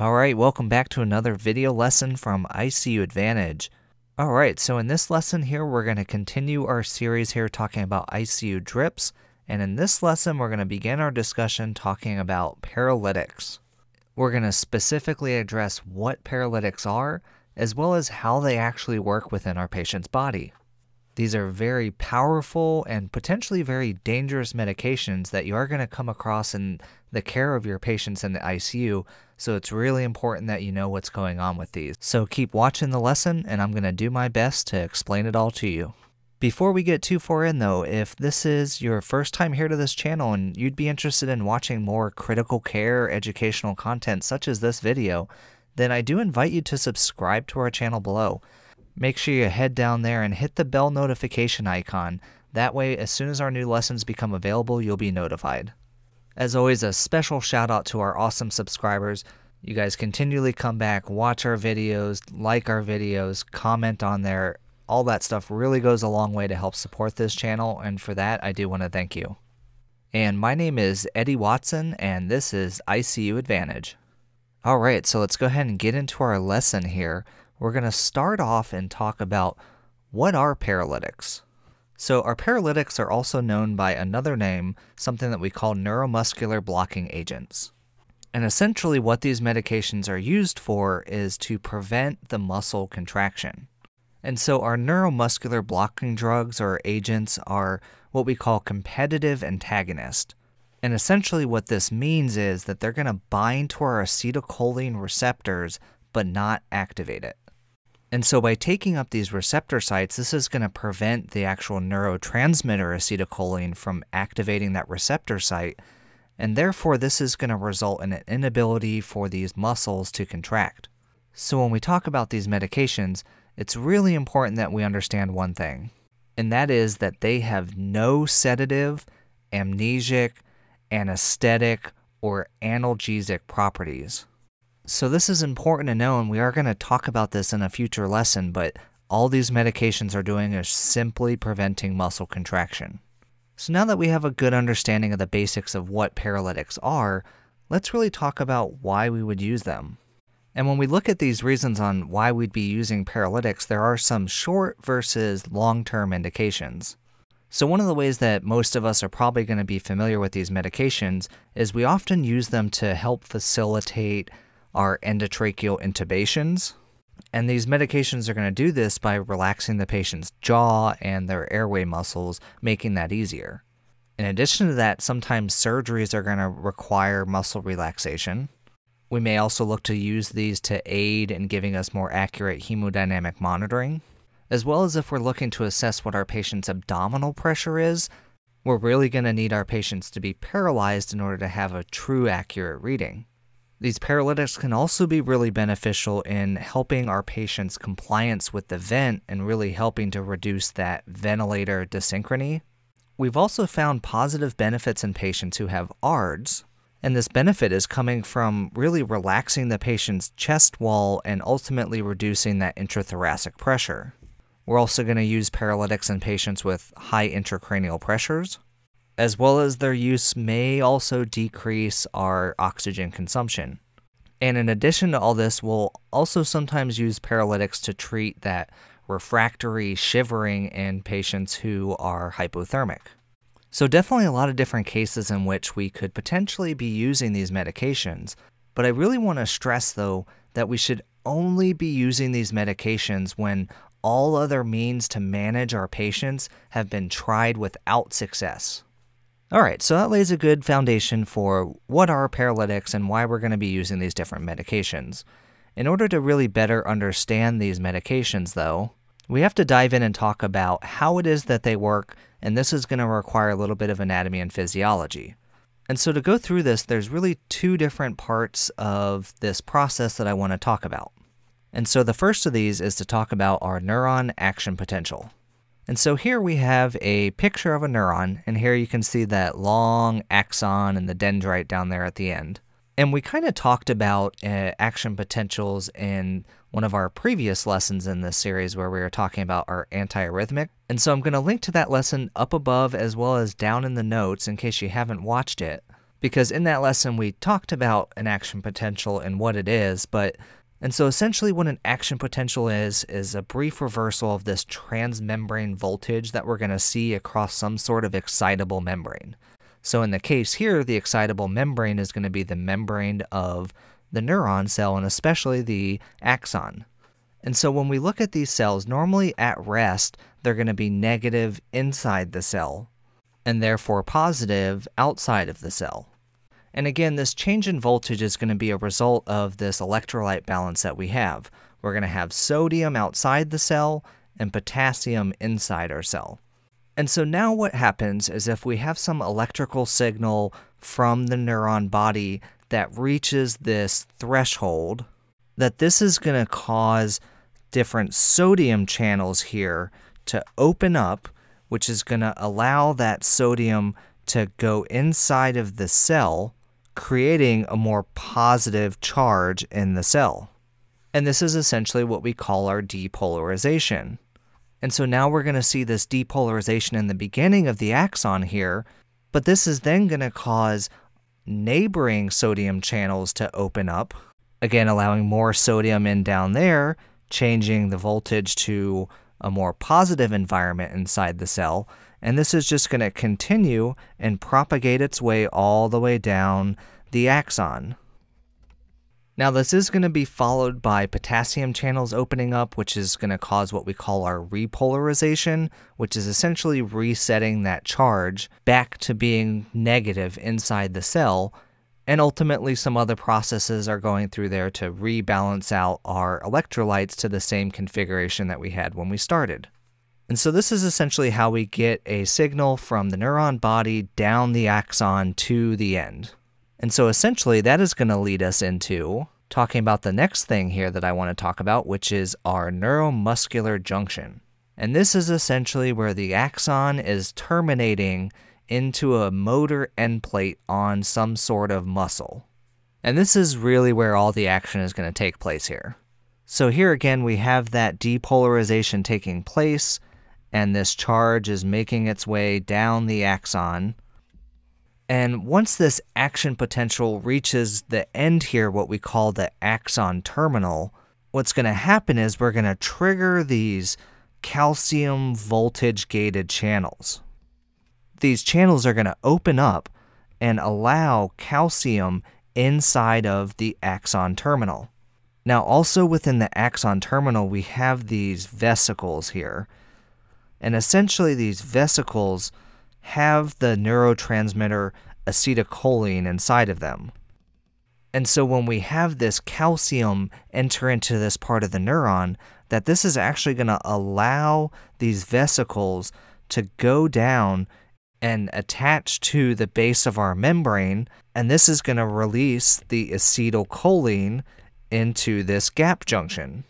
Alright, welcome back to another video lesson from ICU Advantage. Alright, so in this lesson here, we're going to continue our series here talking about ICU drips, and in this lesson, we're going to begin our discussion talking about paralytics. We're going to specifically address what paralytics are, as well as how they actually work within our patient's body. These are very powerful and potentially very dangerous medications that you are going to come across in the care of your patients in the ICU, so it's really important that you know what's going on with these. So keep watching the lesson, and I'm going to do my best to explain it all to you. Before we get too far in though, if this is your first time here to this channel and you'd be interested in watching more critical care educational content such as this video, then I do invite you to subscribe to our channel below make sure you head down there and hit the bell notification icon. That way, as soon as our new lessons become available, you'll be notified. As always, a special shout out to our awesome subscribers. You guys continually come back, watch our videos, like our videos, comment on there. All that stuff really goes a long way to help support this channel, and for that, I do want to thank you. And my name is Eddie Watson, and this is ICU Advantage. Alright, so let's go ahead and get into our lesson here we're going to start off and talk about what are paralytics. So, our paralytics are also known by another name, something that we call neuromuscular blocking agents. And essentially, what these medications are used for is to prevent the muscle contraction. And so, our neuromuscular blocking drugs or agents are what we call competitive antagonists. And essentially, what this means is that they're going to bind to our acetylcholine receptors but not activate it. And so by taking up these receptor sites, this is going to prevent the actual neurotransmitter acetylcholine from activating that receptor site. And therefore, this is going to result in an inability for these muscles to contract. So when we talk about these medications, it's really important that we understand one thing, and that is that they have no sedative, amnesic, anesthetic, or analgesic properties. So this is important to know, and we are going to talk about this in a future lesson, but all these medications are doing is simply preventing muscle contraction. So now that we have a good understanding of the basics of what paralytics are, let's really talk about why we would use them. And when we look at these reasons on why we'd be using paralytics, there are some short versus long-term indications. So one of the ways that most of us are probably going to be familiar with these medications is we often use them to help facilitate are endotracheal intubations. And these medications are going to do this by relaxing the patient's jaw and their airway muscles, making that easier. In addition to that, sometimes surgeries are going to require muscle relaxation. We may also look to use these to aid in giving us more accurate hemodynamic monitoring, as well as if we're looking to assess what our patient's abdominal pressure is. We're really going to need our patients to be paralyzed in order to have a true accurate reading. These paralytics can also be really beneficial in helping our patients' compliance with the vent and really helping to reduce that ventilator dyssynchrony. We've also found positive benefits in patients who have ARDS, and this benefit is coming from really relaxing the patient's chest wall and ultimately reducing that intrathoracic pressure. We're also going to use paralytics in patients with high intracranial pressures as well as their use may also decrease our oxygen consumption. And in addition to all this, we'll also sometimes use paralytics to treat that refractory shivering in patients who are hypothermic. So, definitely a lot of different cases in which we could potentially be using these medications. But I really want to stress, though, that we should only be using these medications when all other means to manage our patients have been tried without success. All right, so that lays a good foundation for what are paralytics and why we're going to be using these different medications. In order to really better understand these medications, though, we have to dive in and talk about how it is that they work, and this is going to require a little bit of anatomy and physiology. And so to go through this, there's really two different parts of this process that I want to talk about. And so the first of these is to talk about our neuron action potential. And so here we have a picture of a neuron, and here you can see that long axon and the dendrite down there at the end. And we kind of talked about uh, action potentials in one of our previous lessons in this series where we were talking about our antiarrhythmic. And so I'm going to link to that lesson up above as well as down in the notes in case you haven't watched it. because in that lesson we talked about an action potential and what it is, but and so essentially what an action potential is is a brief reversal of this transmembrane voltage that we're going to see across some sort of excitable membrane. So in the case here, the excitable membrane is going to be the membrane of the neuron cell and especially the axon. And so when we look at these cells, normally at rest, they're going to be negative inside the cell and therefore positive outside of the cell. And again, this change in voltage is going to be a result of this electrolyte balance that we have. We're going to have sodium outside the cell and potassium inside our cell. And so now what happens is if we have some electrical signal from the neuron body that reaches this threshold, that this is going to cause different sodium channels here to open up which is going to allow that sodium to go inside of the cell, creating a more positive charge in the cell. And this is essentially what we call our depolarization. And so now we're going to see this depolarization in the beginning of the axon here, but this is then going to cause neighboring sodium channels to open up, again, allowing more sodium in down there, changing the voltage to a more positive environment inside the cell, and this is just going to continue and propagate its way all the way down the axon. Now, this is going to be followed by potassium channels opening up, which is going to cause what we call our repolarization, which is essentially resetting that charge back to being negative inside the cell and ultimately, some other processes are going through there to rebalance out our electrolytes to the same configuration that we had when we started. And so this is essentially how we get a signal from the neuron body down the axon to the end. And so essentially that is going to lead us into talking about the next thing here that I want to talk about, which is our neuromuscular junction. And this is essentially where the axon is terminating into a motor end plate on some sort of muscle. And this is really where all the action is going to take place here. So here again, we have that depolarization taking place, and this charge is making its way down the axon. And once this action potential reaches the end here, what we call the axon terminal, what's going to happen is we're going to trigger these calcium voltage gated channels these channels are going to open up and allow calcium inside of the axon terminal. Now, also within the axon terminal, we have these vesicles here. And essentially, these vesicles have the neurotransmitter acetylcholine inside of them. And so, when we have this calcium enter into this part of the neuron, that this is actually going to allow these vesicles to go down and attach to the base of our membrane, and this is going to release the acetylcholine into this gap junction.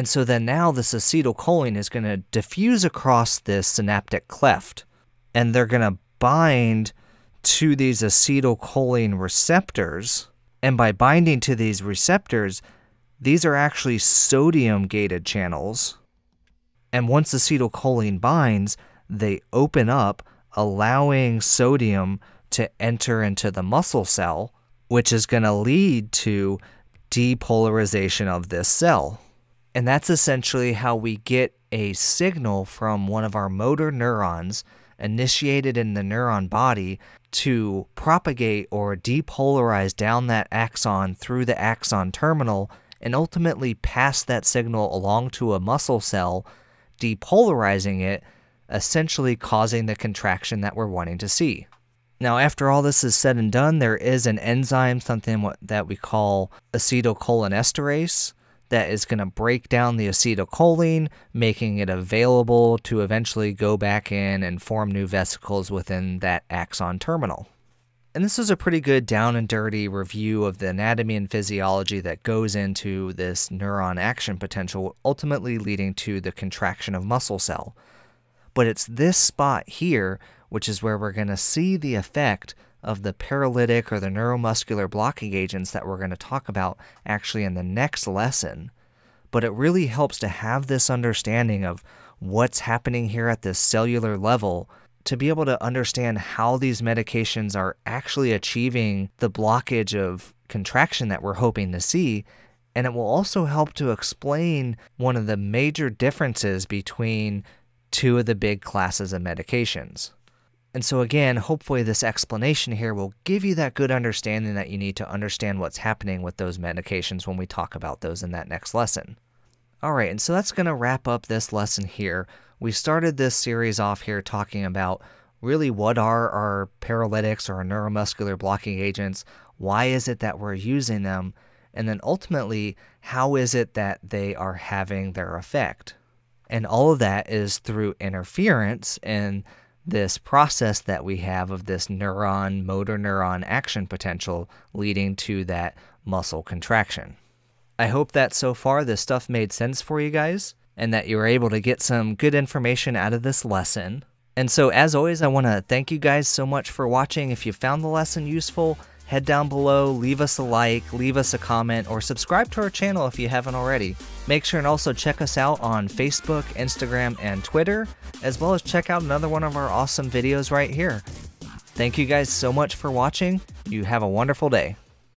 And so then now this acetylcholine is going to diffuse across this synaptic cleft, and they're going to bind to these acetylcholine receptors. And by binding to these receptors, these are actually sodium gated channels. And once acetylcholine binds, they open up allowing sodium to enter into the muscle cell, which is going to lead to depolarization of this cell. And that's essentially how we get a signal from one of our motor neurons initiated in the neuron body to propagate or depolarize down that axon through the axon terminal and ultimately pass that signal along to a muscle cell, depolarizing it essentially causing the contraction that we're wanting to see. Now, after all this is said and done, there is an enzyme, something that we call acetylcholinesterase, that is going to break down the acetylcholine, making it available to eventually go back in and form new vesicles within that axon terminal. And this is a pretty good down and dirty review of the anatomy and physiology that goes into this neuron action potential, ultimately leading to the contraction of muscle cell. But it's this spot here, which is where we're going to see the effect of the paralytic or the neuromuscular blocking agents that we're going to talk about actually in the next lesson. But it really helps to have this understanding of what's happening here at this cellular level to be able to understand how these medications are actually achieving the blockage of contraction that we're hoping to see. And it will also help to explain one of the major differences between two of the big classes of medications. And so, again, hopefully, this explanation here will give you that good understanding that you need to understand what's happening with those medications when we talk about those in that next lesson. All right, and so that's going to wrap up this lesson here. We started this series off here talking about really what are our paralytics or our neuromuscular blocking agents, why is it that we're using them, and then ultimately, how is it that they are having their effect. And all of that is through interference and this process that we have of this neuron motor neuron action potential leading to that muscle contraction. I hope that so far this stuff made sense for you guys and that you were able to get some good information out of this lesson. And so, as always, I want to thank you guys so much for watching. If you found the lesson useful, head down below, leave us a like, leave us a comment, or subscribe to our channel if you haven't already. Make sure and also check us out on Facebook, Instagram, and Twitter, as well as check out another one of our awesome videos right here. Thank you guys so much for watching. You have a wonderful day.